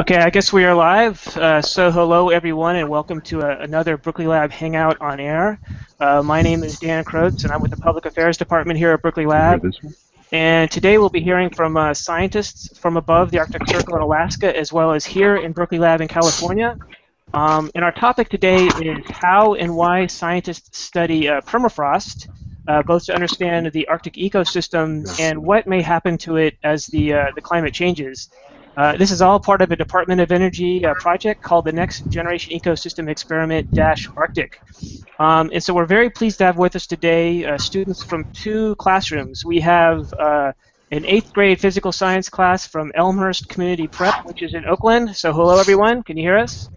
Okay, I guess we are live. Uh, so hello everyone and welcome to a, uh, another Berkeley Lab Hangout on Air. Uh, my name is Dan Krotz and I'm with the Public Affairs Department here at Berkeley Lab. And today we'll be hearing from uh, scientists from above the Arctic Circle in Alaska as well as here in Berkeley Lab in California. Um, and our topic today is how and why scientists study uh, permafrost, uh, both to understand the Arctic ecosystem and what may happen to it as the, the climate changes. Uh, this is all part of a Department of Energy uh, project called the Next Generation Ecosystem Experiment Dash Arctic. Um, and so we're very pleased to have with us today uh, students from two classrooms. We have uh, an eighth grade physical science class from Elmhurst Community Prep, which is in Oakland. So hello everyone, can you hear us?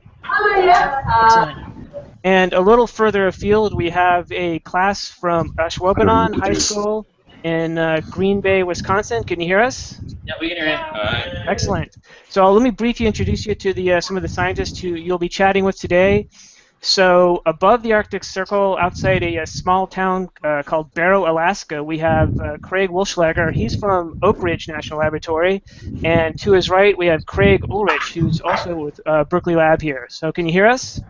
Excellent. And a little further afield, we have a class from Ashwaubenon High School in uh, Green Bay, Wisconsin. Can you hear us? Yeah, we can hear you. Right. Excellent. So let me briefly introduce you to the uh, some of the scientists who you'll be chatting with today. So above the Arctic Circle, outside a, a small town uh, called Barrow, Alaska, we have uh, Craig Wullschleger. He's from Oak Ridge National Laboratory, and to his right we have Craig Ulrich, who's also with uh, Berkeley Lab here. So can you hear us?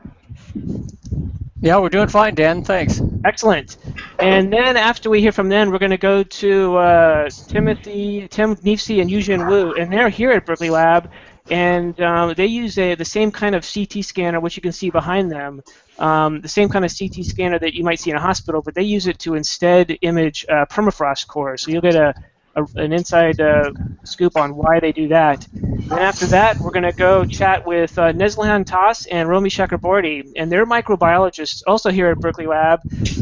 Yeah, we're doing fine, Dan. Thanks. Excellent. And then after we hear from them, we're going to go to uh, Timothy, Tim Kneafsey, and Yuxin Wu, and they're here at Berkeley Lab, and um, they use a, the same kind of CT scanner, which you can see behind them, um, the same kind of CT scanner that you might see in a hospital, but they use it to instead image uh, permafrost cores. So you'll get a a, an inside uh, scoop on why they do that. Then after that, we're going to go chat with uh, Neslihan Tas and Romy Chakraborty, and they're microbiologists also here at Berkeley Lab,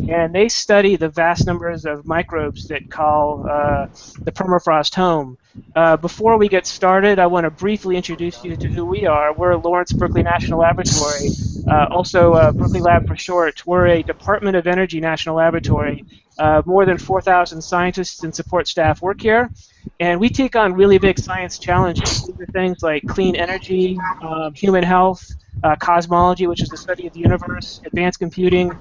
and they study the vast numbers of microbes that call uh, the permafrost home. Uh, before we get started, I want to briefly introduce you to who we are. We're Lawrence Berkeley National Laboratory, uh, also uh, Berkeley Lab for short. We're a Department of Energy national laboratory. Uh, more than 4,000 scientists and support staff work here, and we take on really big science challenges. These are things like clean energy, um, human health, uh, cosmology, which is the study of the universe, advanced computing,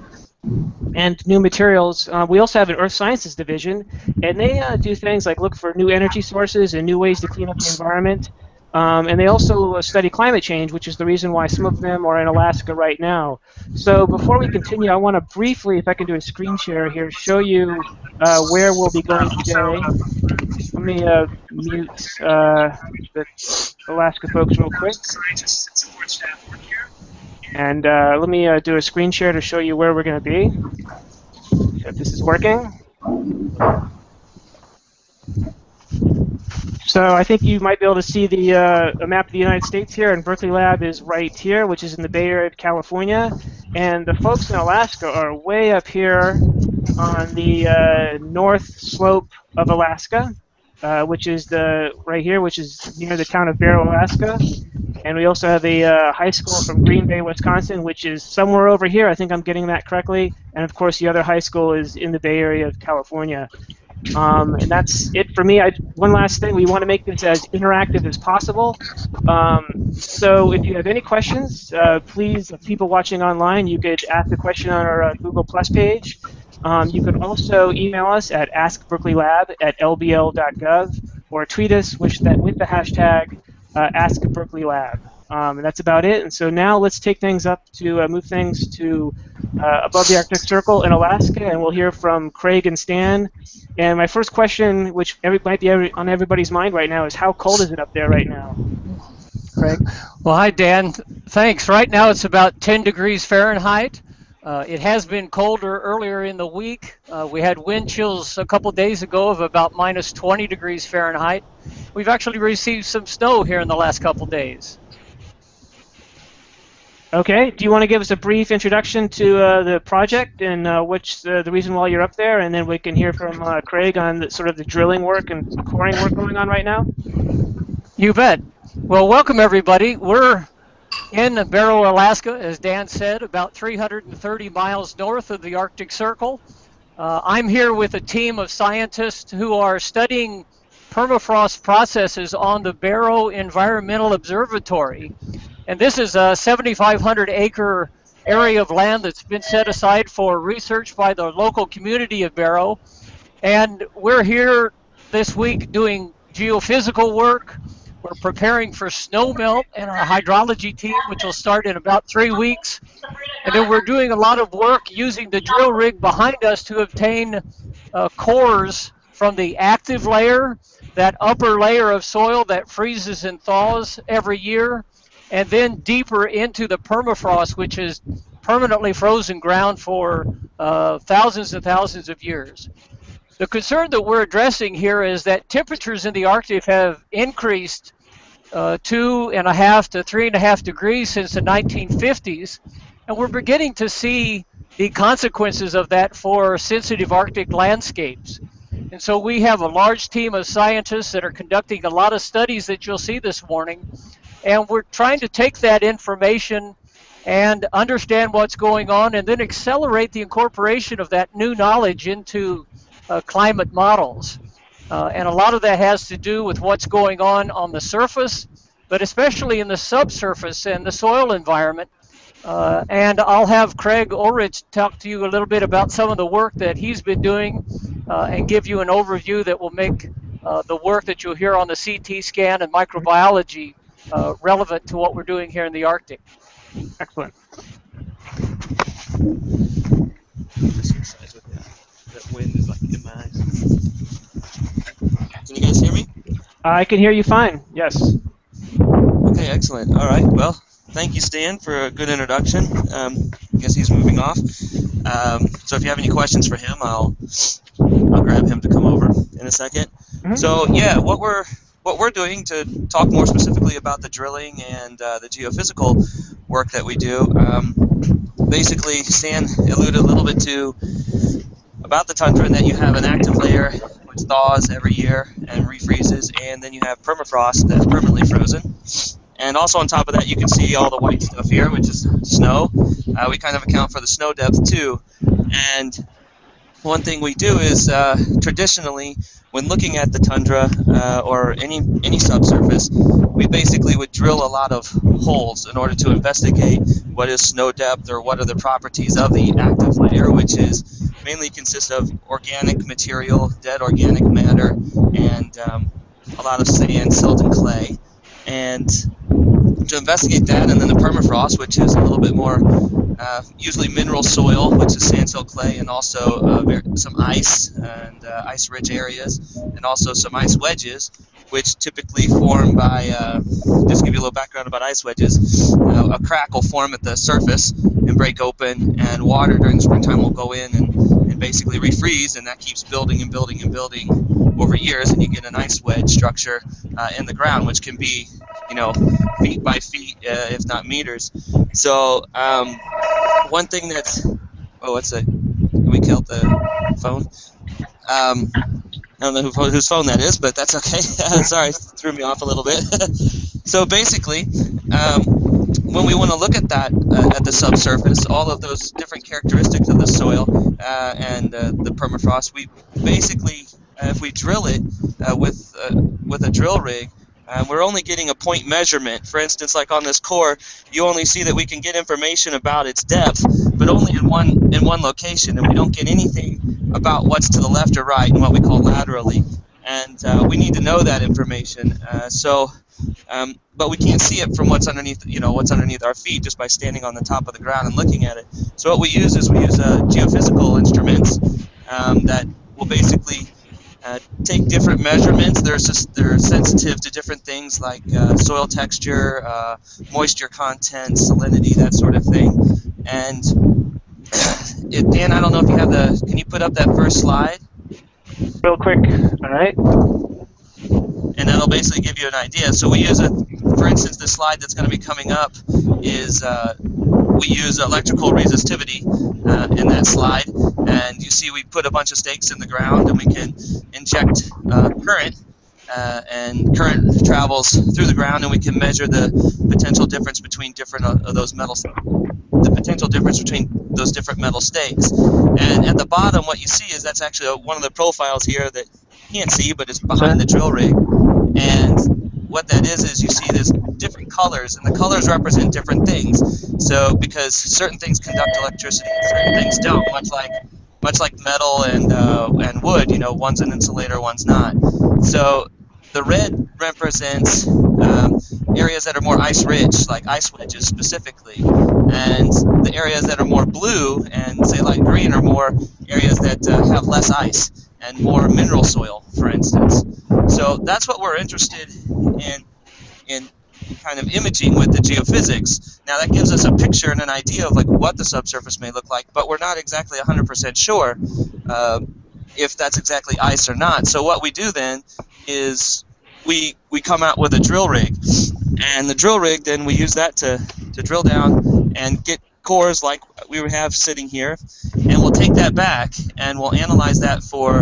and new materials. Uh, we also have an Earth Sciences division, and they uh, do things like look for new energy sources and new ways to clean up the environment. Um, and they also uh, study climate change, which is the reason why some of them are in Alaska right now. So before we continue, I want to briefly, if I can do a screen share here, show you uh, where we'll be going today. Let me uh, mute uh, the Alaska folks real quick. And uh, let me uh, do a screen share to show you where we're going to be. If this is working. So I think you might be able to see the uh, map of the United States here, and Berkeley Lab is right here, which is in the Bay Area of California. And the folks in Alaska are way up here on the uh, north slope of Alaska, uh, which is the right here, which is near the town of Barrow, Alaska. And we also have a uh, high school from Green Bay, Wisconsin, which is somewhere over here. I think I'm getting that correctly. And of course, the other high school is in the Bay Area of California. Um, and that's it for me. I, one last thing, we want to make this as interactive as possible. Um, so if you have any questions, uh, please, people watching online, you could ask a question on our uh, Google Plus page. Um, you could also email us at askberkeleylab at lbl.gov or tweet us with, that, with the hashtag uh, AskBerkeleyLab. Um, and that's about it. And so now let's take things up to uh, move things to uh, above the Arctic Circle in Alaska, and we'll hear from Craig and Stan. And my first question, which every, might be every, on everybody's mind right now, is how cold is it up there right now? Craig? Well, hi, Dan. Thanks. Right now it's about 10 degrees Fahrenheit. Uh, it has been colder earlier in the week. Uh, we had wind chills a couple days ago of about minus 20 degrees Fahrenheit. We've actually received some snow here in the last couple days. Okay. Do you want to give us a brief introduction to uh, the project and uh, what's the, the, reason why you're up there, and then we can hear from uh, Craig on the, sort of the drilling work and coring work going on right now? You bet. Well, welcome everybody. We're in Barrow, Alaska, as Dan said, about 330 miles north of the Arctic Circle. Uh, I'm here with a team of scientists who are studying permafrost processes on the Barrow Environmental Observatory. And this is a 7,500 acre area of land that's been set aside for research by the local community of Barrow. And we're here this week doing geophysical work. We're preparing for snow melt and our hydrology team, which will start in about three weeks. And then we're doing a lot of work using the drill rig behind us to obtain uh, cores from the active layer, that upper layer of soil that freezes and thaws every year, and then deeper into the permafrost, which is permanently frozen ground for uh, thousands and thousands of years. The concern that we're addressing here is that temperatures in the Arctic have increased uh, two and a half to three and a half degrees since the 1950s, and we're beginning to see the consequences of that for sensitive Arctic landscapes. And so we have a large team of scientists that are conducting a lot of studies that you'll see this morning, and we're trying to take that information and understand what's going on and then accelerate the incorporation of that new knowledge into uh, climate models. Uh, and a lot of that has to do with what's going on on the surface, but especially in the subsurface and the soil environment. Uh, and I'll have Craig Ulrich talk to you a little bit about some of the work that he's been doing uh, and give you an overview that will make uh, the work that you'll hear on the CT scan and microbiology uh, relevant to what we're doing here in the Arctic. Excellent. That wind is like in my eyes. Can you guys hear me? I can hear you fine. Yes. Okay, excellent. All right. Well, thank you, Stan, for a good introduction. Um, I guess he's moving off. Um, so if you have any questions for him, I'll I'll grab him to come over in a 2nd Mhm. So yeah, what we're what we're doing to talk more specifically about the drilling and uh, the geophysical work that we do. Um, basically, Stan alluded a little bit to about the tundra and that you have an active layer which thaws every year and refreezes, and then you have permafrost that's permanently frozen. And also on top of that, you can see all the white stuff here, which is snow. Uh, we kind of account for the snow depth too. And one thing we do is uh, traditionally, when looking at the tundra uh, or any any subsurface, we basically would drill a lot of holes in order to investigate what is snow depth or what are the properties of the active layer, which is mainly consists of organic material, dead organic matter, and um, a lot of sand, silt, and clay. And to investigate that, and then the permafrost, which is a little bit more uh, usually mineral soil, which is sand, silt, clay, and also uh, some ice and uh, ice-rich areas, and also some ice wedges, which typically form by uh, just give you a little background about ice wedges. A crack will form at the surface and break open, and water during the springtime will go in and, and basically refreeze, and that keeps building and building and building over years, and you get an ice wedge structure uh, in the ground, which can be, you know, feet by feet, uh, if not meters. So um, one thing that's oh, what's it? We killed the phone. Um, I don't know who, whose phone that is, but that's okay. Sorry, threw me off a little bit. so basically, um, when we want to look at that uh, at the subsurface, all of those different characteristics of the soil uh, and uh, the permafrost, we basically, uh, if we drill it uh, with uh, with a drill rig, uh, we're only getting a point measurement. For instance, like on this core, you only see that we can get information about its depth, but only in one in one location, and we don't get anything about what's to the left or right and what we call laterally. And uh, we need to know that information. Uh, so, um, but we can't see it from what's underneath, you know, what's underneath our feet just by standing on the top of the ground and looking at it. So what we use is we use uh, geophysical instruments um, that will basically uh, take different measurements. They're just they're sensitive to different things like uh, soil texture, uh, moisture content, salinity, that sort of thing. And it, Dan, I don't know if you have the. Can you put up that first slide? Real quick. All right. and that'll basically give you an idea. So we use a, for instance, the slide that's going to be coming up is uh, we use electrical resistivity uh, in that slide, and you see we put a bunch of stakes in the ground, and we can inject uh, current. Uh, and current travels through the ground, and we can measure the potential difference between different uh, of those metals, the potential difference between those different metal stakes. And at the bottom, what you see is that's actually a, one of the profiles here that you can't see, but it's behind the drill rig. And what that is is you see there's different colors, and the colors represent different things. So because certain things conduct electricity, and certain things don't, much like much like metal and uh, and wood, you know, one's an insulator, one's not. So the red represents areas that are more ice rich, like ice wedges specifically, and the areas that are more blue and say like green are more areas that uh, have less ice and more mineral soil, for instance. So that's what we're interested in in kind of imaging with the geophysics. Now that gives us a picture and an idea of like what the subsurface may look like, but we're not exactly 100% sure uh, if that's exactly ice or not. So what we do then is we we come out with a drill rig, and the drill rig then we use that to to drill down and get cores like we have sitting here, and we'll take that back and we'll analyze that for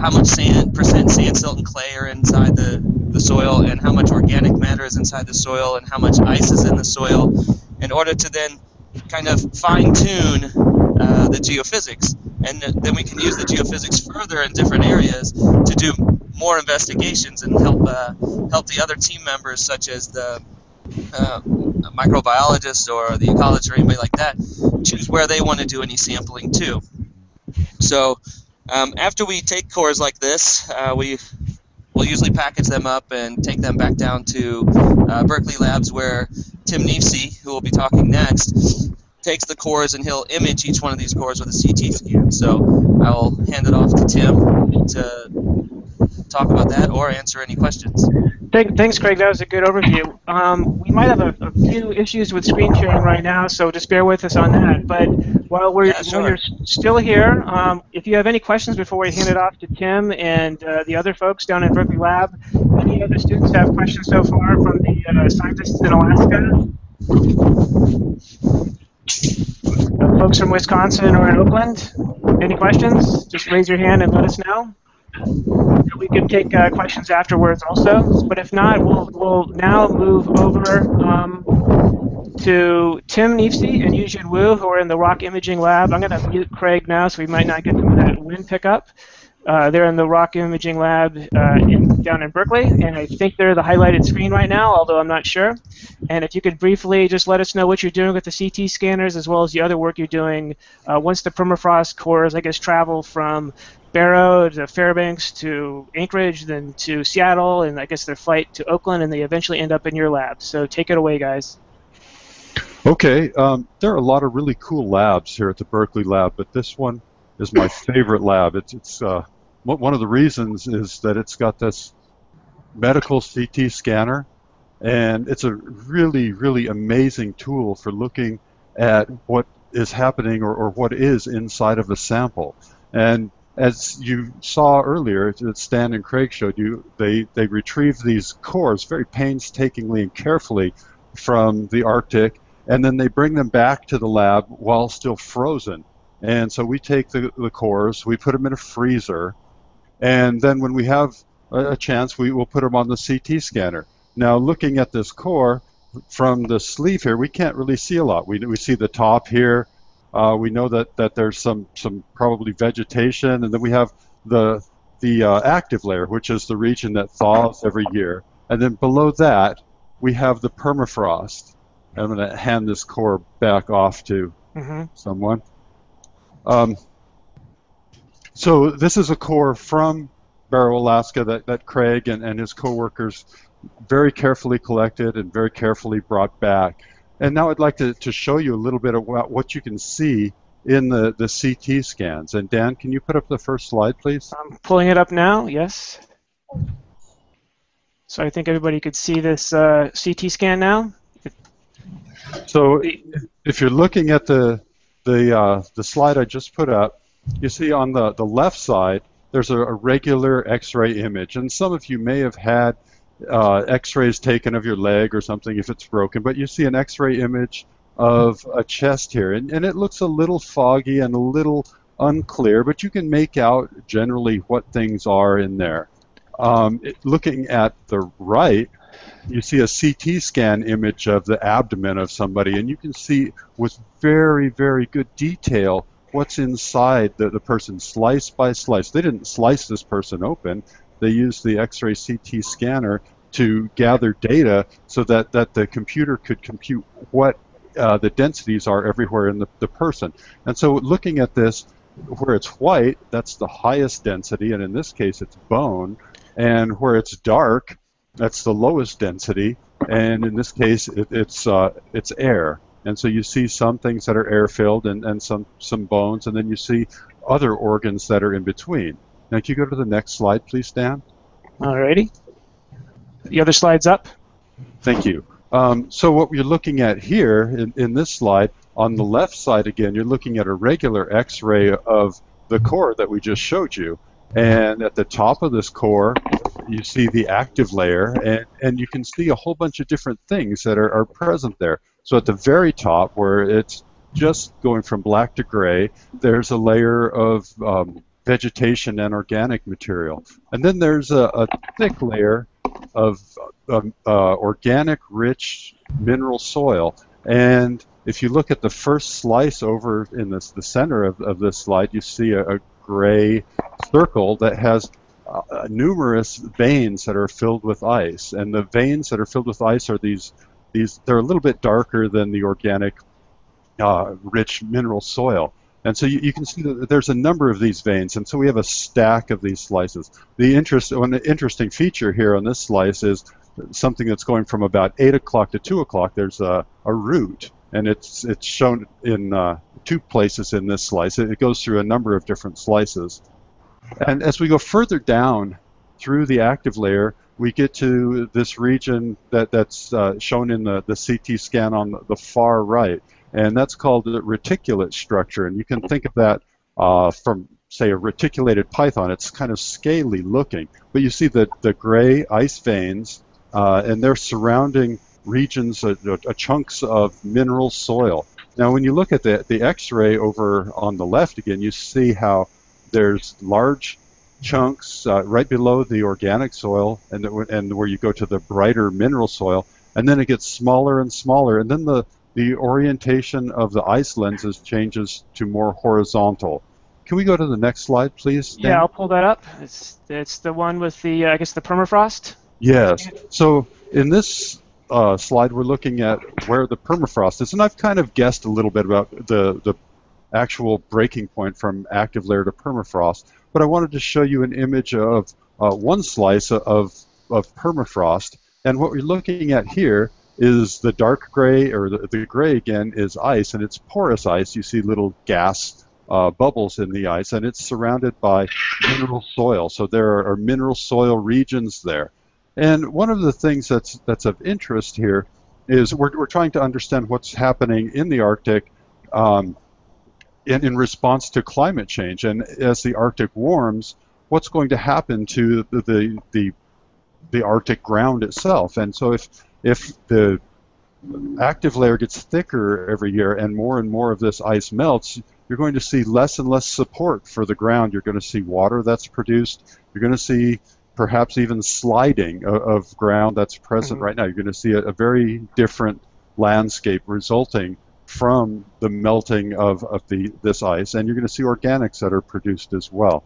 how much sand, percent sand, silt, and clay are inside the, the soil, and how much organic matter is inside the soil, and how much ice is in the soil, in order to then kind of fine tune uh, the geophysics. And then we can use the geophysics further in different areas to do more investigations and help uh, help the other team members, such as the uh, microbiologists or the ecologist or anybody like that, choose where they want to do any sampling too. So um, after we take cores like this, uh, we will usually package them up and take them back down to uh, Berkeley Labs where Tim Kneafsey, who will be talking next, takes the cores and he'll image each one of these cores with a CT scan. So I will hand it off to Tim to talk about that or answer any questions. Thanks, Craig. That was a good overview. Um, we might have a, a, few issues with screen sharing right now, so just bear with us on that. But while we're yeah, sure. you're still here, um, if you have any questions before we hand it off to Tim and uh, the other folks down at Berkeley Lab, any other students have questions so far from the uh, scientists in Alaska? Folks from Wisconsin or in Oakland? Any questions? Just raise your hand and let us know. We can take uh, questions afterwards also, but if not, we'll, we'll now move over um, to Tim Kneafsey and Yuxin Wu, who are in the rock imaging lab. I'm going to mute Craig now, so we might not get of that wind pickup. Uh, they're in the rock imaging lab uh, in, down in Berkeley, and I think they're the highlighted screen right now, although I'm not sure. And if you could briefly just let us know what you're doing with the CT scanners as well as the other work you're doing uh, once the permafrost cores, I guess, travel from Barrow to Fairbanks to Anchorage, then to Seattle, and I guess their flight to Oakland, and they eventually end up in your lab. So take it away, guys. Okay, um, there are a lot of really cool labs here at the Berkeley lab, but this one is my favorite lab. It's, it's uh, one of the reasons is that it's got this medical CT scanner, and it's a really, really amazing tool for looking at what is happening or, or what is inside of a sample. And as you saw earlier, Stan and Craig showed you, they, they retrieve these cores very painstakingly and carefully from the Arctic, and then they bring them back to the lab while still frozen. And so we take the, the cores, we put them in a freezer, and then when we have a, chance, we will put them on the CT scanner. Now, looking at this core from the sleeve here, we can't really see a lot. We, we see the top here, uh, we know that, that there's some, some probably vegetation, and then we have the, the uh, active layer, which is the region that thaws every year. And then below that, we have the permafrost. I'm going to hand this core back off to mm-hmm. someone. Um, so this is a core from Barrow, Alaska that, that Craig and, and his coworkers very carefully collected and very carefully brought back. And now I'd like to, to show you a little bit about what you can see in the, the CT scans. And Dan, can you put up the first slide, please? I'm pulling it up now, yes. So I think everybody could see this uh, CT scan now. So if you're looking at the, the, uh, the slide I just put up, you see on the, the left side, there's a, a regular X-ray image. And some of you may have had uh, x-rays taken of your leg or something if it's broken, but you see an x-ray image of a chest here, and, and it looks a little foggy and a little unclear, but you can make out generally what things are in there. Um, it, looking at the right, you see a CT scan image of the abdomen of somebody, and you can see with very, very good detail what's inside the, the person, slice by slice. They didn't slice this person open they used the X-ray CT scanner to gather data so that, that the computer could compute what uh, the densities are everywhere in the, the person. And so looking at this, where it's white, that's the highest density, and in this case it's bone. And where it's dark, that's the lowest density. and in this case, it, it's uh, it's air. And so you see some things that are air filled and, and some, some bones, and then you see other organs that are in between. Now, can you go to the next slide, please, Dan? Alrighty. The other slide's up. Thank you. Um, so what you're looking at here in, in this slide, on the left side again, you're looking at a regular X-ray of the core that we just showed you. And at the top of this core, you see the active layer, and, and you can see a whole bunch of different things that are, are present there. So at the very top, where it's just going from black to gray, there's a layer of um, vegetation and organic material. And then there's a, a thick layer of um, uh, organic, rich mineral soil. And if you look at the first slice over in this, the center of, of this slide, you see a, a gray circle that has uh, numerous veins that are filled with ice. And the veins that are filled with ice are these, these they're a little bit darker than the organic, uh, rich mineral soil. And so you, you, can see that there's a number of these veins, and so we have a stack of these slices. The interest, one interesting feature here on this slice is something that's going from about 8 o'clock to 2 o'clock. There's a, a root, and it's it's shown in uh, two places in this slice. It, it goes through a number of different slices. And as we go further down through the active layer, we get to this region that, that's uh, shown in the, the CT scan on the far right and that's called the reticulate structure. And you can think of that uh, from, say, a reticulated python. It's kind of scaly looking, but you see the, the gray ice veins, uh, and they're surrounding regions, uh, uh, chunks of mineral soil. Now, when you look at the, the X-ray over on the left again, you see how there's large chunks uh, right below the organic soil, and, and where you go to the brighter mineral soil, and then it gets smaller and smaller, and then the the orientation of the ice lenses changes to more horizontal. Can we go to the next slide, please? Dan? Yeah, I'll pull that up. It's it's the one with the uh, I guess the permafrost. Yes. So in this uh, slide, we're looking at where the permafrost is, and I've kind of guessed a little bit about the the actual breaking point from active layer to permafrost. But I wanted to show you an image of uh, one slice of of permafrost, and what we're looking at here is the dark gray, or the, the gray again, is ice, and it's porous ice. You see little gas uh, bubbles in the ice, and it's surrounded by mineral soil. So there are, are, mineral soil regions there. And one of the things that's that's of interest here is we're, we're trying to understand what's happening in the Arctic um, in, in response to climate change. And as the Arctic warms, what's going to happen to the, the, the the Arctic ground itself. And so if if the active layer gets thicker every year and more and more of this ice melts, you're going to see less and less support for the ground. You're going to see water that's produced. You're going to see perhaps even sliding of, of ground that's present mm-hmm. right now. You're going to see a, a, very different landscape resulting from the melting of, of the this ice, and you're going to see organics that are produced as well.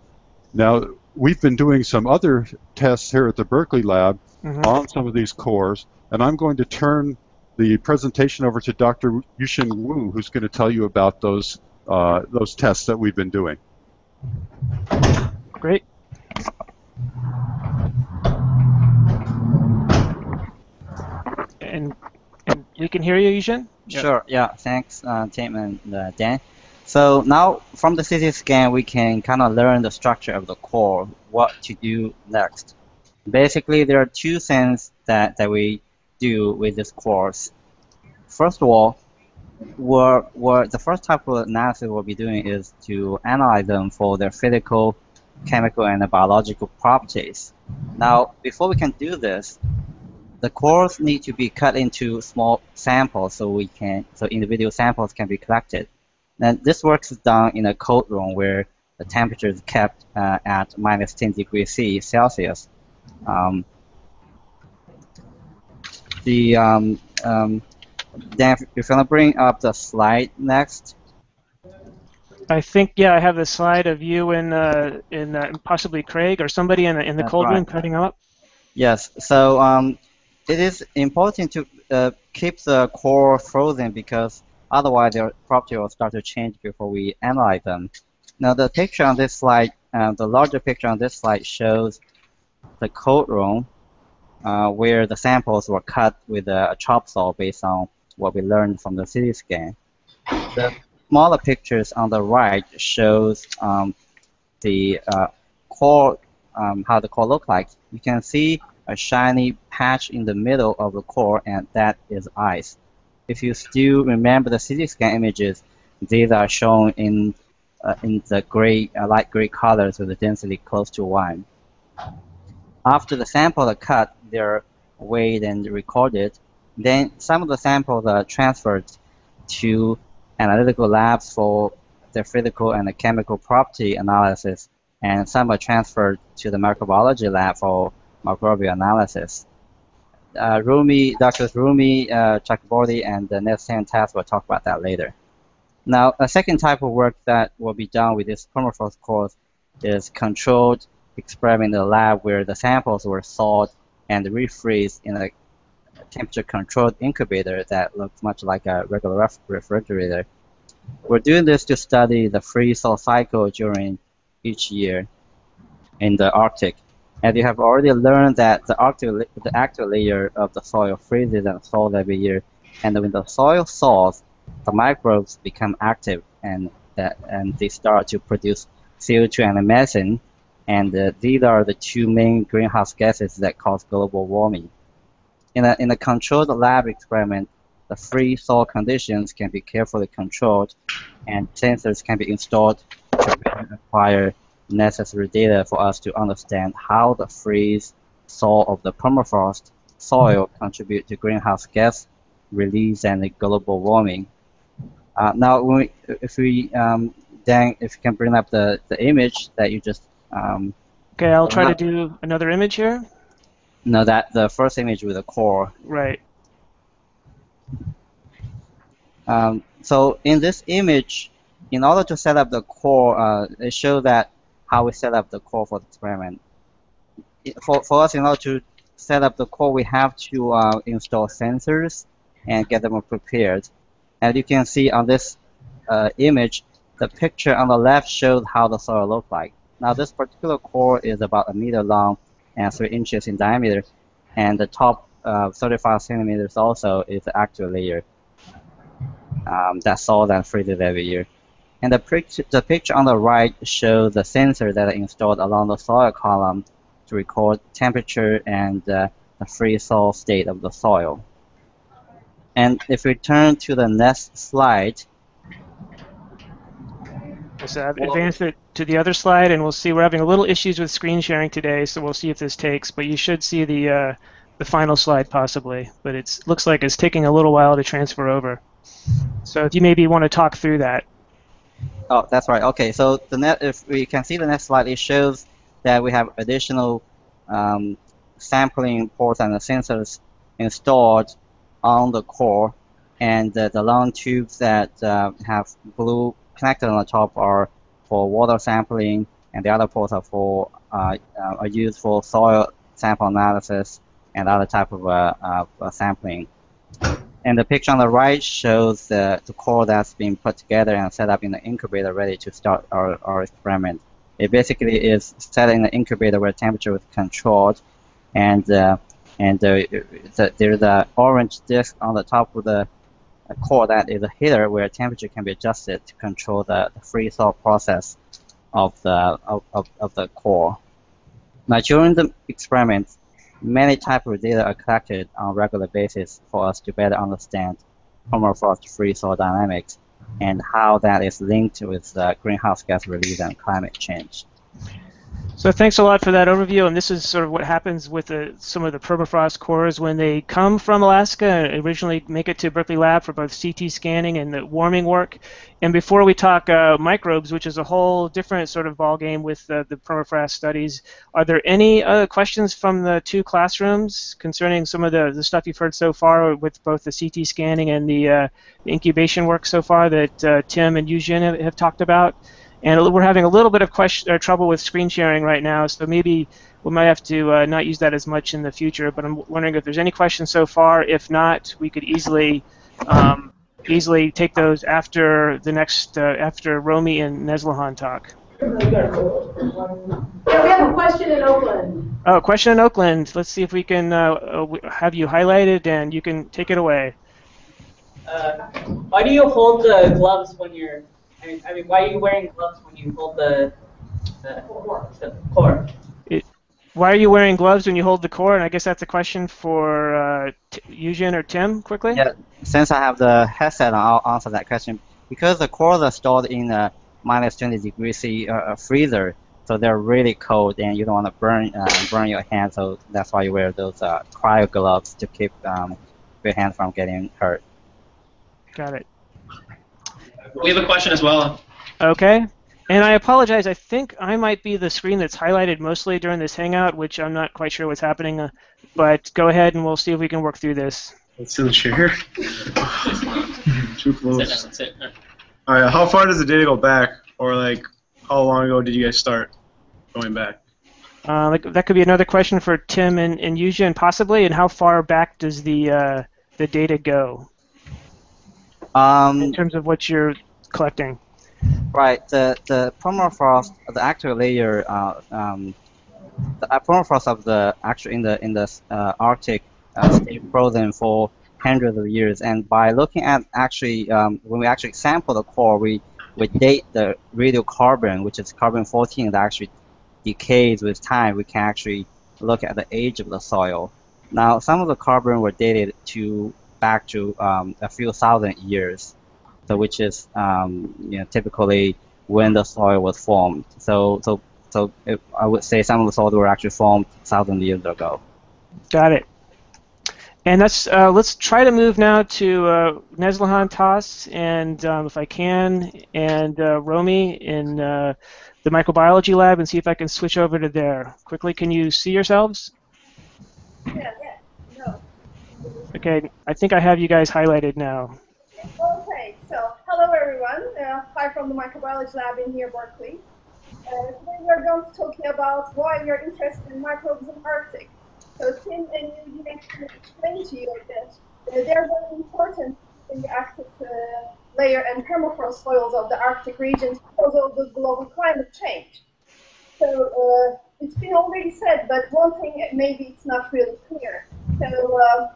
Now, we've been doing some other tests here at the Berkeley lab mm-hmm. on some of these cores, and I'm going to turn the presentation over to Dr. Yuxin Wu, who's going to tell you about those uh, those tests that we've been doing. Great. Can hear you, Yuxin? Sure, yeah, thanks, uh, Tim and uh, Dan. So now from the CT scan, we can kind of learn the structure of the core, what to do next. Basically, there are two things that, that we do with this course. First of all, we're, we're, the first type of analysis we'll be doing is to analyze them for their physical, chemical, and biological properties. Now, before we can do this, the cores need to be cut into small samples so we can so individual samples can be collected. And this work is done in a cold room where the temperature is kept uh, at minus 10 degrees C Celsius. Um, the um, um, then if you want to bring up the slide next. I think yeah, I have the slide of you and uh, in uh, possibly Craig or somebody in, in the That's cold right. room cutting up. Yes. So um, it is important to uh, keep the core frozen because Otherwise, their property will start to change before we analyze them. Now, the picture on this slide, uh, the larger picture on this slide shows the cold room. uh, where the samples were cut with a, a chop saw based on what we learned from the CT scan. The smaller pictures on the right shows um, the uh, core, um, how the core look like. You can see a shiny patch in the middle of the core, and that is ice. If you still remember the CT scan images, these are shown in uh, in the gray, uh, light gray colors with the density close to one. After the samples are cut, they're weighed and recorded. Then some of the samples are transferred to analytical labs for the physical and chemical property analysis, and some are transferred to the microbiology lab for microbial analysis. Uh, Romy, Drs. Romy, uh, Chakraborty, and uh, Neslihan Tas will talk about that later. Now, a second type of work that will be done with this permafrost course is controlled experiment in the lab where the samples were thawed and refreezed in a temperature-controlled incubator that looks much like a regular ref refrigerator. We're doing this to study the freeze-thaw cycle during each year in the Arctic. And you have already learned that the, Arctic, the active layer of the soil freezes and thaws every year. And when the soil thaws, the microbes become active and that and they start to produce CO2 and methane, and uh, these are the two main greenhouse gases that cause global warming. In a in a controlled lab experiment, the freeze-thaw conditions can be carefully controlled, and sensors can be installed to acquire necessary data for us to understand how the freeze thaw of the permafrost soil contribute to greenhouse gas release and global warming. Uh, now, we, if we um, Dan, if you can bring up the, the image that you just. Um, okay, I'll try to do another image here. No, that the first image with the core. Right. Um, so in this image, in order to set up the core, uh, it shows that how we set up the core for the experiment. For, for us, in order to set up the core, we have to uh, install sensors and get them prepared. As you can see on this uh, image, the picture on the left shows how the soil looks like. Now this particular core is about a meter long and 3 inches in diameter, and the top uh, 35 centimeters also is the active layer um, that thaws and freezes every year. And the picture, the picture on the right shows the sensor that are installed along the soil column to record temperature and uh, the free soil state of the soil. And if we turn to the next slide, so I've advanced it to the other slide, and we'll see we're having a little issues with screen sharing today, so we'll see if this takes. But you should see the uh, the final slide possibly, but it looks like it's taking a little while to transfer over. So if you maybe want to talk through that. Oh, that's right. Okay, so the net, if we can see the next slide, it shows that we have additional um, sampling ports and sensors installed on the core, and uh, the long tubes that uh, have blue connected on the top are for water sampling, and the other ports are for uh, uh, are used for soil sample analysis and other type of uh, uh, sampling. And the picture on the right shows the, the core that's been put together and set up in the incubator ready to start our, our experiment. It basically is set in the incubator where temperature is controlled and uh, and uh, the, there's an orange disk on the top of the core that is a heater where temperature can be adjusted to control the, the freeze thaw process of the of, of, of the core. Now during the experiment, many types of data are collected on a regular basis for us to better understand permafrost-freeze-thaw dynamics and how that is linked with greenhouse gas release and climate change. So thanks a lot for that overview. And this is sort of what happens with some of the permafrost cores when they come from Alaska and originally make it to Berkeley Lab for both CT scanning and the warming work. And before we talk uh, microbes, which is a whole different sort of ballgame with uh, the permafrost studies, are there any uh, questions from the two classrooms concerning some of the, the stuff you've heard so far with both the CT scanning and the, uh, incubation work so far that uh, Tim and Eugene have, have talked about? And we're having a little bit of question, uh, trouble with screen sharing right now, so maybe we might have to uh, not use that as much in the future. But I'm wondering if there's any questions so far. If not, we could easily um, easily take those after the next uh, after Romy and Neslihan talk. Yeah, we have a question in Oakland. Oh, question in Oakland. Let's see if we can uh, uh, have you highlighted and you can take it away. Uh, why do you hold the gloves when you're? I mean, I mean, why are you wearing gloves when you hold the the, the core? Why are you wearing gloves when you hold the core? And I guess that's a question for uh, T- Eugen or Tim, quickly. Yeah, since I have the headset, I'll answer that question. Because the cores are stored in a minus 20 degrees C uh, uh, freezer, so they're really cold, and you don't want to burn uh, burn your hands. So that's why you wear those uh, cryo gloves to keep um, your hands from getting hurt. Got it. We have a question as well. Okay. And I apologize. I think I might be the screen that's highlighted mostly during this hangout, which I'm not quite sure what's happening. Uh, but go ahead and we'll see if we can work through this. Let's see the chair. Too Sit close. down, sit. All right, how far does the data go back, or like how long ago did you guys start going back? Uh, like, that could be another question for Tim and, and Eugen, possibly. And how far back does the uh, the data go in Um, terms of what you're collecting? right, the the permafrost, the actual layer, uh, um, the uh, permafrost of the actual in the in the uh, Arctic uh, stayed frozen for hundreds of years, and by looking at actually um, when we actually sample the core, we we date the radiocarbon, which is carbon 14, that actually decays with time. We can actually look at the age of the soil. Now, some of the carbon were dated to back to um, a few thousand years, so which is um, you know typically when the soil was formed. So so so it, I would say some of the soils were actually formed thousand years ago. Got it. And that's uh, let's try to move now to uh, Neslihan Tas, and um, if I can, and uh, Romy in uh, the microbiology lab, and see if I can switch over to there. Quickly, can you see yourselves? Yeah, yeah, no. Okay, I think I have you guys highlighted now. Okay, so hello everyone. Uh, hi from the microbiology lab in here, Berkeley. Uh, today we're going to talk about why are interested in microbes in Arctic. So Tim and you actually explained to you that uh, they're very important in the Arctic uh, layer and permafrost soils of the Arctic regions because of the global climate change. So uh, it's been already said, but one thing maybe it's not really clear. So uh,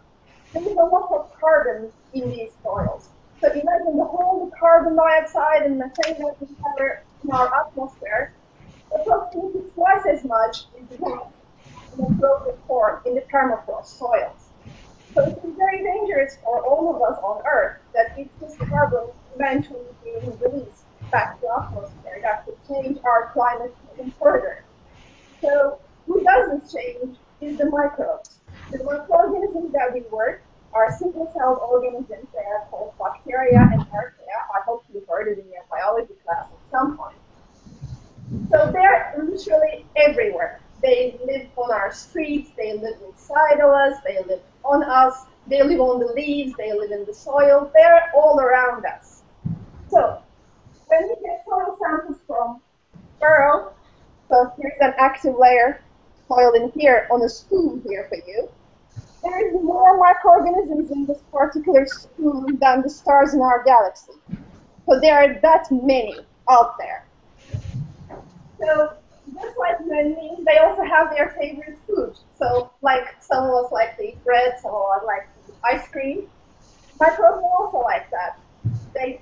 there is a lot of carbon in these soils. So imagine the whole carbon dioxide and methane that we have in our atmosphere, approximately twice as much is in the frozen form in the permafrost soils. So it is very dangerous for all of us on Earth that if this carbon eventually being released back to the atmosphere, that could change our climate even further. So who does this change is the microbes. The microorganisms that we work are single-celled organisms. that are called bacteria and archaea. I hope you've heard it in your biology class at some point. So they're literally everywhere. They live on our streets, they live inside of us, they live on us, they live on the leaves, they live in the soil, they're all around us. So when we get soil samples from Barrow, so here's an active layer soil in here on a spoon here for you. There is more microorganisms in this particular spoon than the stars in our galaxy. So there are that many out there. So just like many, they also have their favorite food. So like some of us like to eat bread, some of us like ice cream. Microbes are also like that. They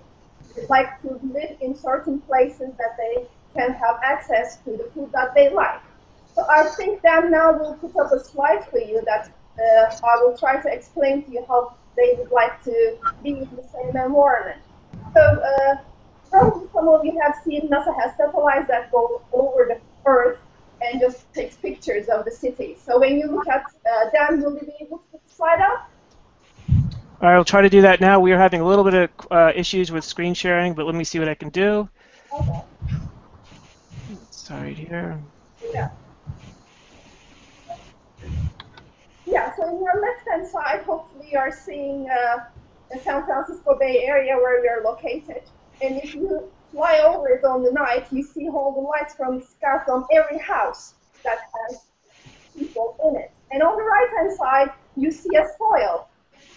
like to live in certain places that they can have access to the food that they like. So I think Dan now will put up a slide for you that uh, I will try to explain to you how they would like to be in the same environment. So uh, probably some of you have seen NASA has satellites that go over the Earth and just takes pictures of the city. So when you look at uh, Dan, will you be able to put the slide up? All right, I'll try to do that now. We are having a little bit of uh, issues with screen sharing, but let me see what I can do. Okay. Sorry here. Yeah. Yeah, so in your left-hand side, hopefully you are seeing uh, the San Francisco Bay Area where we are located. And if you fly over it on the night, you see all the lights from the sky from every house that has people in it. And on the right-hand side, you see a soil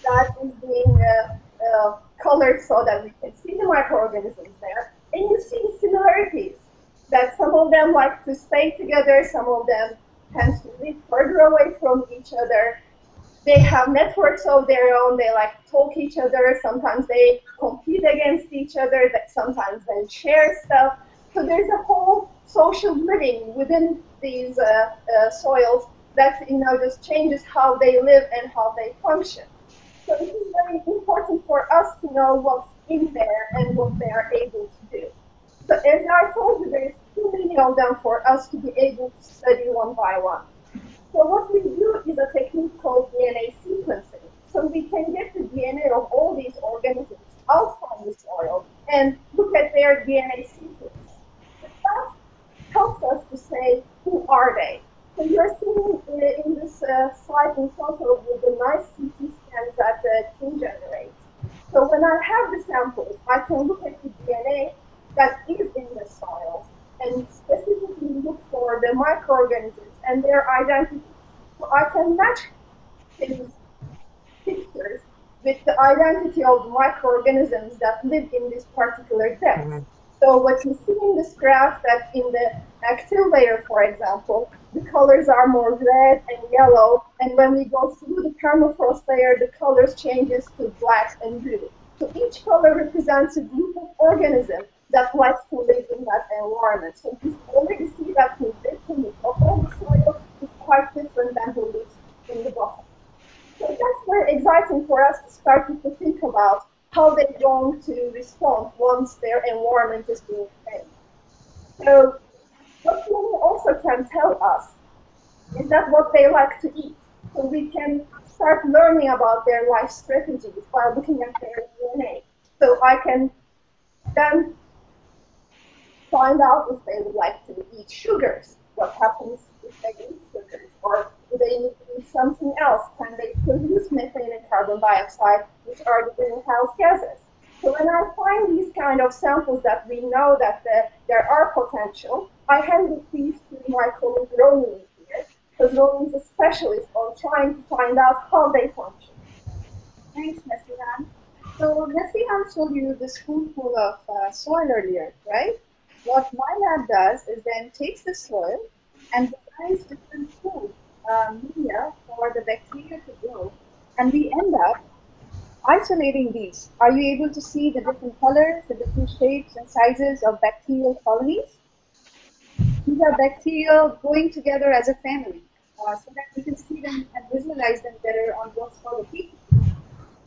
that is being uh, uh, colored so that we can see the microorganisms there. And you see similarities that some of them like to stay together, some of them tend to live further away from each other. They have networks of their own. They like talk each other. Sometimes they compete against each other. That sometimes they share stuff. So there's a whole social living within these uh, uh, soils that you know just changes how they live and how they function. So it is very important for us to know what's in there and what they are able to do. So as I told you, there's too many of them for us to be able to study one by one. So what we do is a technique called DNA sequencing. So we can get the DNA of all these organisms out from the soil and look at their DNA sequence. That helps us to say who are they. So you're seeing uh, in this uh, slide in photo with the nice CT scans that the team generates. So when I have the samples, I can look at the DNA that is in the soil and specifically look for the microorganisms and their identity. So I can match these pictures with the identity of the microorganisms that live in this particular depth. Mm -hmm. So what you see in this graph that in the active layer, for example, the colors are more red and yellow, and when we go through the permafrost layer, the colors changes to black and blue. So each color represents a group of organisms that likes to live in that environment. So you already see that who lives in the top of the soil is quite different than who lives in the bottom. So that's very exciting for us to start to think about how they're going to respond once their environment is being changed. So what we also can tell us is that what they like to eat. So we can start learning about their life strategies by looking at their DNA. So I can then find out if they would like to eat sugars. What happens if they eat sugars? Or do they need to eat something else? Can they produce methane and carbon dioxide, which are the greenhouse gases? So when I find these kind of samples that we know that the, there are potential, I hand these to my colleague Romy here, because Romy is a specialist on trying to find out how they function. Thanks, Neslihan. So Neslihan showed you the spoonful of uh, soil earlier, right? What my lab does is then takes the soil and designs different food um, media for the bacteria to grow, and we end up isolating these. Are you able to see the different colors, the different shapes and sizes of bacterial colonies? These are bacteria going together as a family, uh, so that we can see them and visualize them better on what's called a.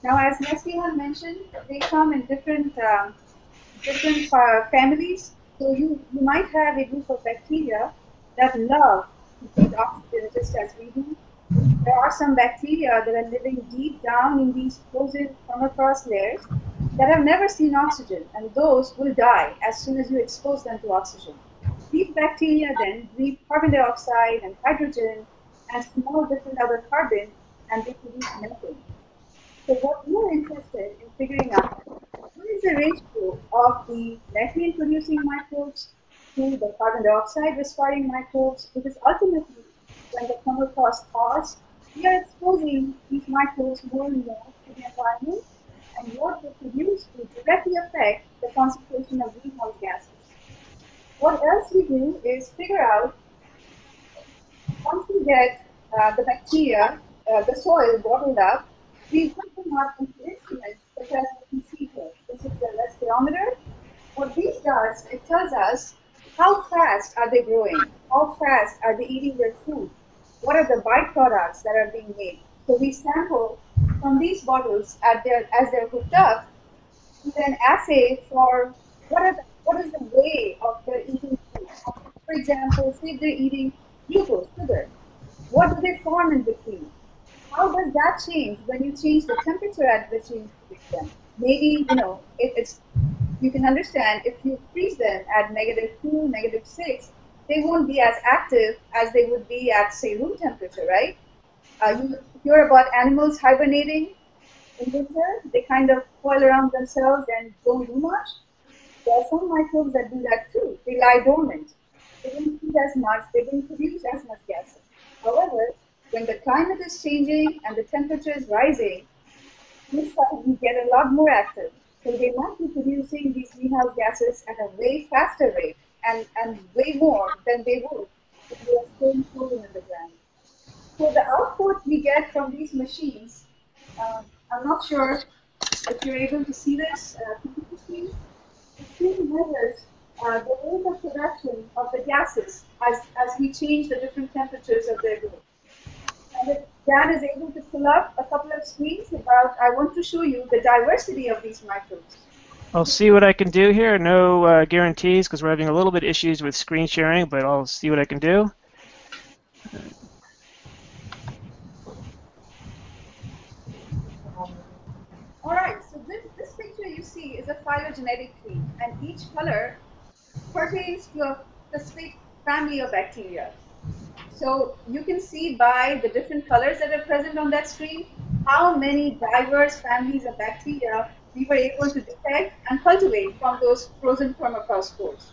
Now, as Neslihan mentioned, they come in different um, different uh, families. So you, you might have a group of bacteria that love to breathe oxygen just as we do. There are some bacteria that are living deep down in these frozen permafrost layers that have never seen oxygen, and those will die as soon as you expose them to oxygen. These bacteria then breathe carbon dioxide and hydrogen and small different other carbon, and they produce methane. So what we are interested in figuring out what is the ratio of the methane producing microbes to the carbon dioxide respiring microbes because ultimately when the permafrost thaws, we are exposing these microbes more and more to the environment and what they produce will directly affect the concentration of greenhouse gases. What else we do is figure out once we get uh, the bacteria, uh, the soil bottled up, we put them up into instruments such as This is the respirometer. What this does, it tells us how fast are they growing, how fast are they eating their food, what are the byproducts that are being made. So we sample from these bottles their, as they're hooked up, and then assay for what, are the, what is the way of their eating food. For example, say they're eating glucose, sugar. What do they form in between? how does that change when you change the temperature at which you freeze them? Maybe, you know, if it's, you can understand if you freeze them at negative 2, negative 6, they won't be as active as they would be at, say, room temperature, right? Uh, you hear about animals hibernating in winter. They kind of coil around themselves and don't do much. There are some microbes that do that too. They lie dormant. They don't eat as much. They don't produce as much gases. However, when the climate is changing and the temperature is rising, this time we get a lot more active. So they might be producing these greenhouse gases at a way faster rate and, and way more than they would if they are staying frozen in the ground. So the output we get from these machines, um, I'm not sure if you're able to see this. Uh, the screen measures uh, the rate of production of the gases as, as we change the different temperatures of their growth. Dan is able to pull up a couple of screens about, I want to show you the diversity of these microbes. I'll see what I can do here. No uh, guarantees because we're having a little bit issues with screen sharing, but I'll see what I can do. All right, so this, this picture you see is a phylogenetic tree, and each color pertains to a specific family of bacteria. So you can see by the different colors that are present on that screen how many diverse families of bacteria we were able to detect and cultivate from those frozen permafrost cores.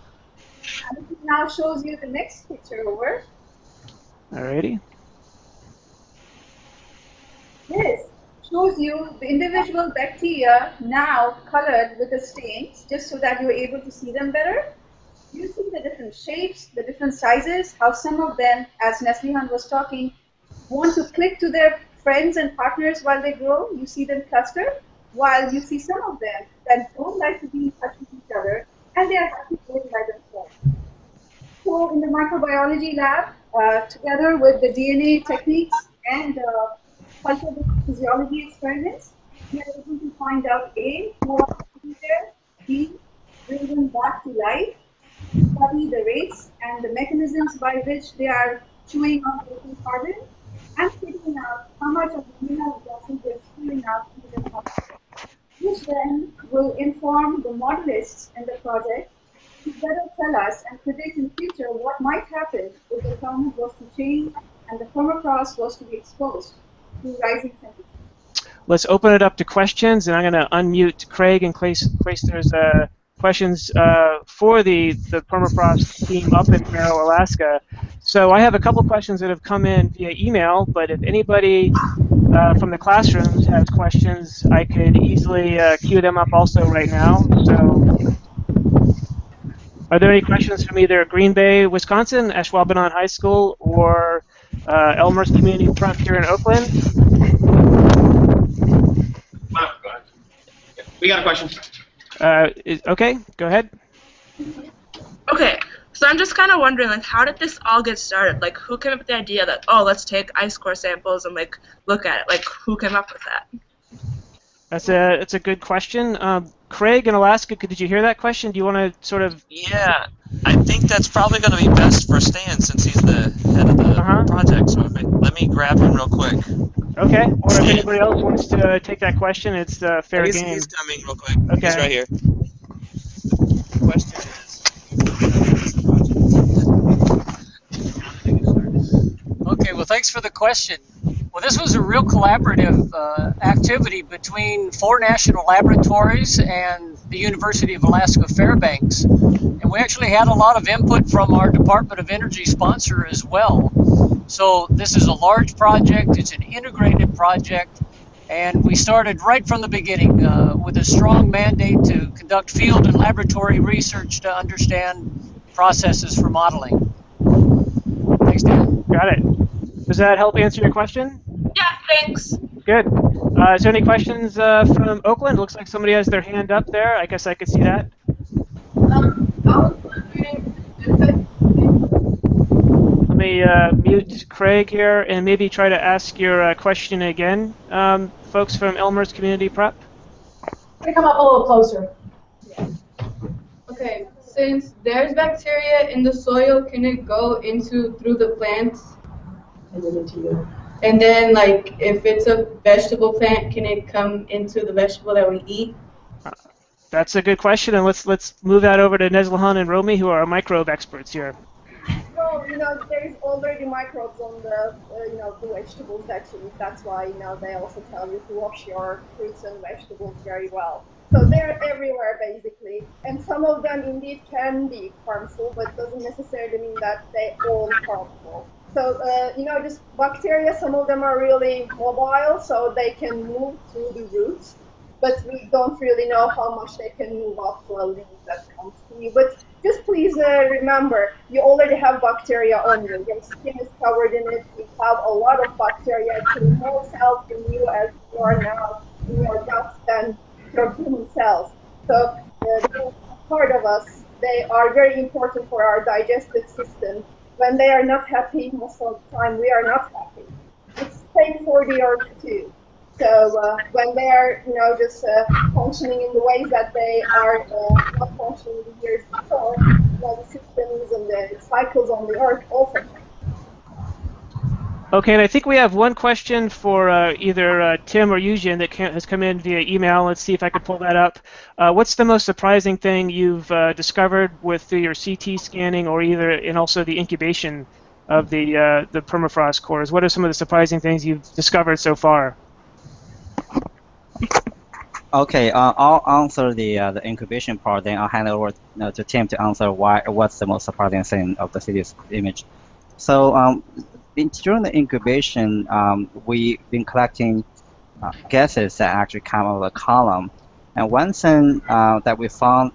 And it now shows you the next picture over. Alrighty. This shows you the individual bacteria now colored with the stains, just so that you're able to see them better. You see the different shapes, the different sizes, how some of them, as Neslihan was talking, want to click to their friends and partners while they grow. You see them cluster, while you see some of them that don't like to be in touch with each other, and they are happy growing by themselves. So in the microbiology lab, uh, together with the DNA techniques and uh, cultural physiology experiments, we are able to find out A, more there, B, bring them back to life, study the rates and the mechanisms by which they are chewing on protein carbon, and figuring out how much of the greenhouse gases they're spewing out into the atmosphere. Which then will inform the modelists in the project to better tell us and predict in future what might happen if the climate was to change and the permafrost was to be exposed to rising temperatures. Let's open it up to questions, and I'm going to unmute Craig in case, in case there's uh, questions uh, for the, the permafrost team up in Barrow, Alaska. So I have a couple questions that have come in via email, but if anybody uh, from the classrooms has questions, I could easily uh, queue them up also right now. So are there any questions from either Green Bay, Wisconsin, Ashwaubenon High School, or uh, Elmhurst Community Prep here in Oakland? We got a question. Uh, is, okay, go ahead. Okay, so I'm just kind of wondering, like, how did this all get started? Like, who came up with the idea that, oh, let's take ice core samples and like look at it? Like, who came up with that? That's a that's a good question. Um, Craig in Alaska, did you hear that question? Do you want to sort of? Yeah, I think that's probably going to be best for Stan since he's the head of the Uh-huh. project. So if let me grab him real quick. Okay. Or if anybody else wants to uh, take that question, it's uh, fair he's, game. he's coming real quick. Okay. He's right here. The Question is. Okay, well, thanks for the question. Well, this was a real collaborative uh, activity between four national laboratories and the University of Alaska Fairbanks. And we actually had a lot of input from our Department of Energy sponsor as well. So this is a large project, it's an integrated project, and we started right from the beginning uh, with a strong mandate to conduct field and laboratory research to understand processes for modeling. Thanks, Dan. Got it. Does that help answer your question? Yeah, thanks. Good. Uh, is there any questions uh, from Oakland? Looks like somebody has their hand up there. I guess I could see that. Um, I was wondering if it Let me uh, mute Craig here and maybe try to ask your uh, question again, um, folks from Elmhurst Community Prep. Can you come up a little closer? Okay, since there's bacteria in the soil, can it go into through the plants? And then into you. And then, like, if it's a vegetable plant, can it come into the vegetable that we eat? That's a good question, and let's let's move that over to Neslihan and Romy, who are our microbe experts here. Well, you know, there's already microbes on the, uh, you know, the vegetables that you eat. That's why, you know, they also tell you to wash your fruits and vegetables very well. So they're everywhere, basically. And some of them indeed can be harmful, but doesn't necessarily mean that they all harmful. So, uh, you know, just bacteria, some of them are really mobile, so they can move through the roots. But we don't really know how much they can move up to a leaf that comes to you. But just please uh, remember, you already have bacteria on you. Your skin is covered in it. You have a lot of bacteria, actually more cells in you as you are now in your guts than your human cells. So uh, part of us. They are very important for our digestive system. When they are not happy, most of the time we are not happy. It's same for the earth too. So uh, when they are, you know, just uh, functioning in the ways that they are uh, not functioning the years before, you the systems and the cycles on the earth also. Okay, and I think we have one question for uh, either uh, Tim or Yuxin that can, has come in via email. Let's see if I can pull that up. Uh, what's the most surprising thing you've uh, discovered with your CT scanning, or either and also the incubation of the uh, the permafrost cores? What are some of the surprising things you've discovered so far? Okay, uh, I'll answer the the incubation part. Then I'll hand over to Tim to answer why what's the most surprising thing of the CT image. So um, in, during the incubation, um, we've been collecting uh, gases that actually come out of the column, and one thing uh, that we found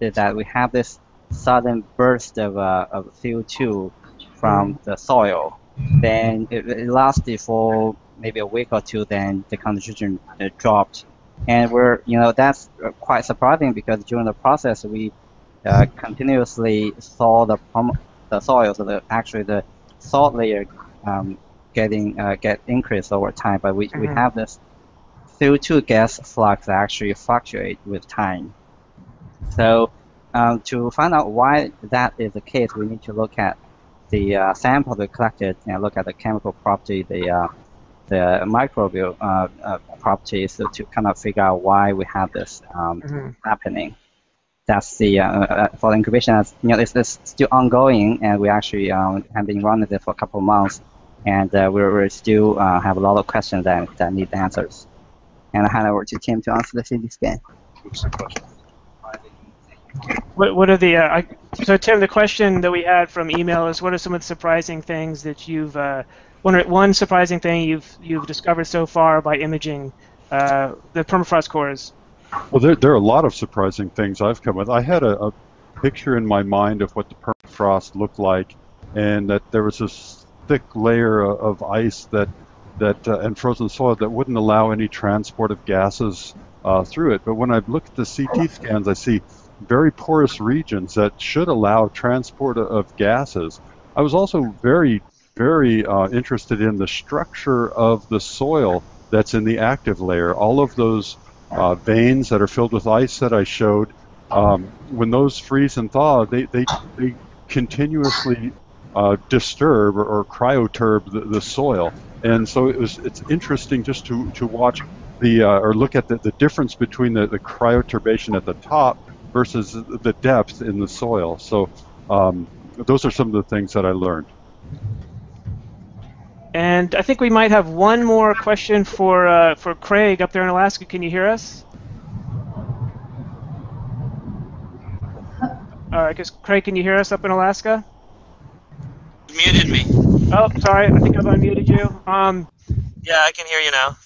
is that we have this sudden burst of, uh, of CO2 from the soil. Then it, it lasted for maybe a week or two. Then the concentration uh, dropped and we're you know that's quite surprising because during the process we uh, continuously saw the the soil, so the actually the salt layer um, getting uh, get increased over time, but we, we Mhm. have this CO2 gas flux that actually fluctuate with time. So um, to find out why that is the case, we need to look at the uh, sample we collected and look at the chemical property, the uh, the microbial uh, uh, properties to, to kind of figure out why we have this um, Mhm. happening. That's the uh, uh, for the incubation. You know, it's, it's still ongoing, and we actually um, have been running it for a couple of months, and uh, we're, we're still uh, have a lot of questions that, that need answers. And I hand over to Tim to answer the CT scan. What, what are the uh, I, so Tim? The question that we had from email is, what are some of the surprising things that you've uh, one one surprising thing you've you've discovered so far by imaging the permafrost cores? Well, there, there are a lot of surprising things I've come with. I had a, a picture in my mind of what the permafrost looked like, and that there was this thick layer of, ice that that uh, and frozen soil that wouldn't allow any transport of gases uh, through it. But when I look at the CT scans, I see very porous regions that should allow transport of, of gases. I was also very, very uh, interested in the structure of the soil that's in the active layer. All of those uh, veins that are filled with ice that I showed, um, when those freeze and thaw, they, they, they continuously uh, disturb or, or cryoturb the, the soil. And so it was, it's interesting just to, to watch the, uh, or look at the, the difference between the, the cryoturbation at the top versus the depth in the soil. So um, those are some of the things that I learned. And I think we might have one more question for uh, for Craig up there in Alaska. Can you hear us? All right, guess Craig, can you hear us up in Alaska? Muted me. Oh, sorry, I think I've unmuted you. Um, Yeah, I can hear you now. Or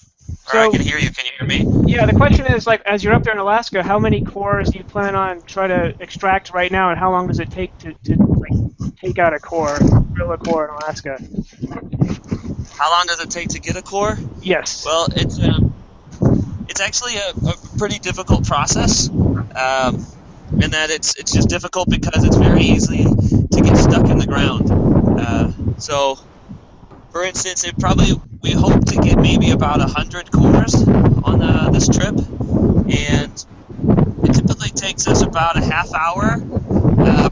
So- I can hear you. Can you hear me? yeah, the question is like, as you're up there in Alaska, how many cores do you plan on try to extract right now, and how long does it take to, to like, take out a core, drill a core in Alaska? How long does it take to get a core? Yes. Well, it's um, it's actually a, a pretty difficult process. Um, in that it's it's just difficult because it's very easy to get stuck in the ground. Uh, so, for instance, it probably we hope to get maybe about a hundred cores on uh, this trip, and it typically takes us about a half hour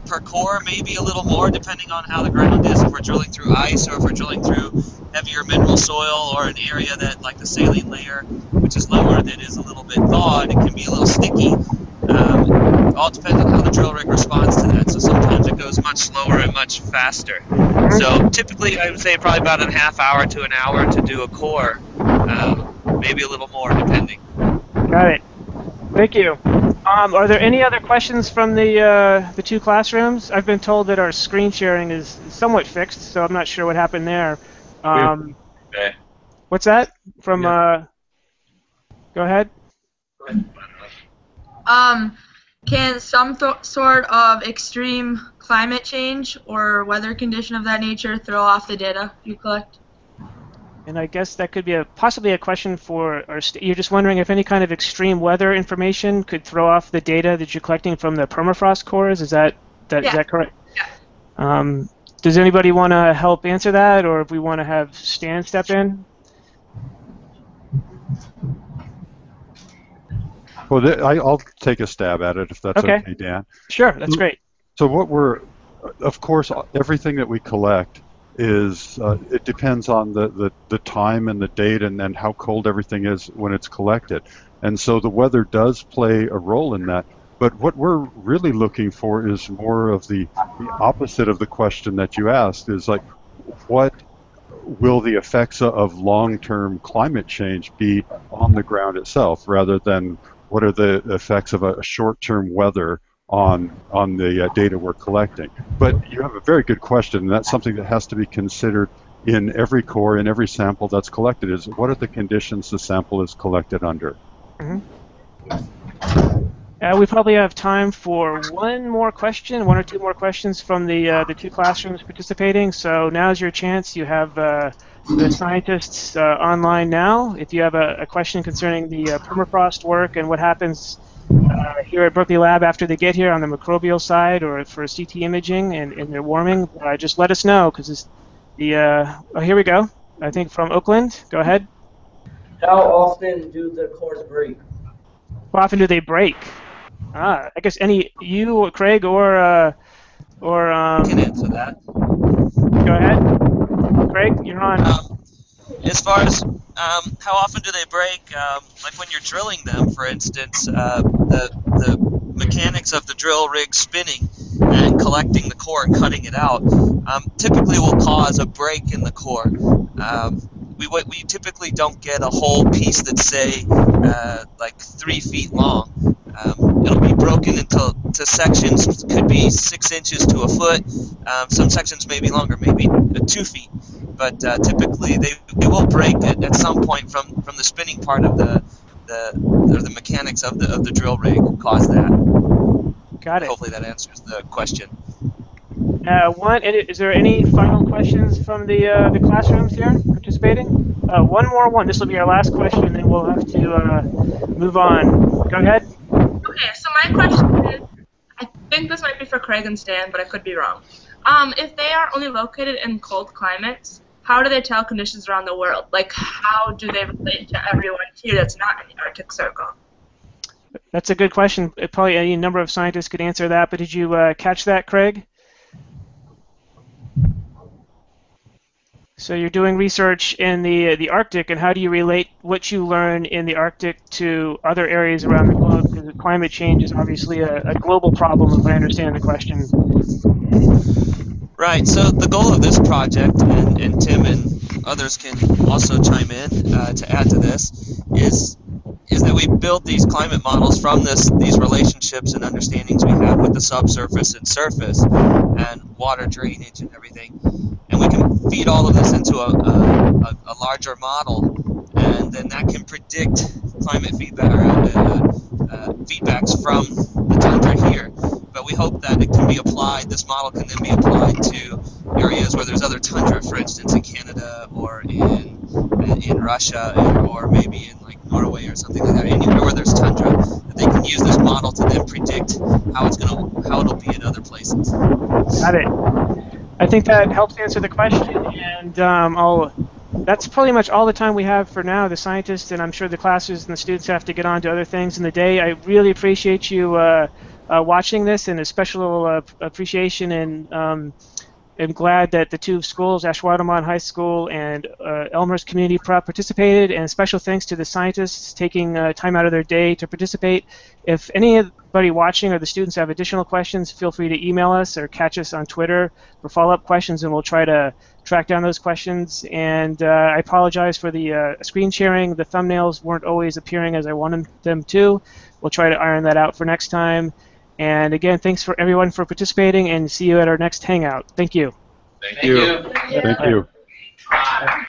per core, maybe a little more, depending on how the ground is. If we're drilling through ice or if we're drilling through heavier mineral soil or an area that, like the saline layer, which is lower, that is a little bit thawed, it can be a little sticky. Um, all depends on how the drill rig responds to that. So sometimes it goes much slower and much faster. So typically, I would say probably about a half hour to an hour to do a core, um, maybe a little more depending. Got it. Thank you. Um, are there any other questions from the uh, the two classrooms? I've been told that our screen sharing is somewhat fixed, so I'm not sure what happened there. Um, Okay. what's that? From uh, go ahead. Um, can some th- sort of extreme climate change or weather condition of that nature throw off the data you collect? And I guess that could be a possibly a question for, or st- you're just wondering if any kind of extreme weather information could throw off the data that you're collecting from the permafrost cores. Is that that is Yeah. that correct? Yeah. Um, does anybody want to help answer that, or if we want to have Stan step in? Well, th- I, I'll take a stab at it if that's Okay. okay, Dan. Sure, that's great. So what we're, of course, everything that we collect is uh, it depends on the, the, the time and the date and, and how cold everything is when it's collected. And so the weather does play a role in that. But what we're really looking for is more of the, the opposite of the question that you asked is like, what will the effects of long-term climate change be on the ground itself rather than what are the effects of a, a short-term weather on on the uh, data we're collecting. But you have a very good question, and that's something that has to be considered in every core, in every sample that's collected. Is what are the conditions the sample is collected under? Uh, we probably have time for one more question, one or two more questions from the uh, the two classrooms participating. So now's your chance. You have uh, the scientists uh, online now. If you have a, a question concerning the uh, permafrost work and what happens uh, here at Berkeley Lab after they get here on the microbial side or for CT imaging and, and their warming, uh, just let us know because the uh, oh here we go. I think from Oakland. Go ahead. How often do the cores break? How often do they break? Ah, I guess any you, Craig, or uh, or um. Can answer that. Go ahead, Craig. You're on. As far as um, how often do they break, um, like when you're drilling them, for instance, uh, the the mechanics of the drill rig spinning and collecting the core and cutting it out um, typically will cause a break in the core. Um, we we typically don't get a whole piece that's say uh, like three feet long. Um, it'll be broken into to sections. Could be six inches to a foot. Um, some sections may be longer, maybe two feet. But uh, typically they, they will break at, at some point from, from the spinning part of the the or the mechanics of the of the drill rig cause that. Got it. Hopefully that answers the question. Uh, one. Is there any final questions from the uh, the classrooms here participating? Uh, one more one. This will be our last question, and then we'll have to uh, move on. Go ahead. Okay, so my question is, I think this might be for Craig and Stan, but I could be wrong. Um, if they are only located in cold climates, how do they tell conditions around the world? Like, how do they relate to everyone here that's not in the Arctic Circle? That's a good question. Uh, Probably any number of scientists could answer that. But did you uh, catch that, Craig? So you're doing research in the the Arctic, and how do you relate what you learn in the Arctic to other areas around the globe? Because climate change is obviously a, a global problem, if I understand the question. Right. So the goal of this project, and, and Tim and others can also chime in uh, to add to this, is is that we build these climate models from this these relationships and understandings we have with the subsurface and surface and water drainage and everything, and we can feed all of this into a, a, a, larger model, and then that can predict climate feedback or, uh, uh, feedbacks from the tundra here. But we hope that it can be applied. This model can then be applied to areas where there's other tundra, for instance, in Canada or in in Russia or maybe in like Norway or something like that. Anywhere where there's tundra, that they can use this model to then predict how it's gonna how it'll be in other places. Got it. I think that helps answer the question, and um, I'll. That's pretty much all the time we have for now. The scientists and I'm sure the classes and the students have to get on to other things in the day. I really appreciate you uh, uh, watching this, and a special uh, appreciation and um, am glad that the two schools, Ashwaubenon High School and uh, Elmhurst Community Prep, participated. And special thanks to the scientists taking uh, time out of their day to participate. If anybody watching or the students have additional questions, feel free to email us or catch us on Twitter for follow-up questions, and we'll try to track down those questions. And uh, I apologize for the uh, screen sharing. The thumbnails weren't always appearing as I wanted them to. We'll try to iron that out for next time. And again, thanks for everyone for participating, and see you at our next hangout. Thank you. Thank you. Thank you.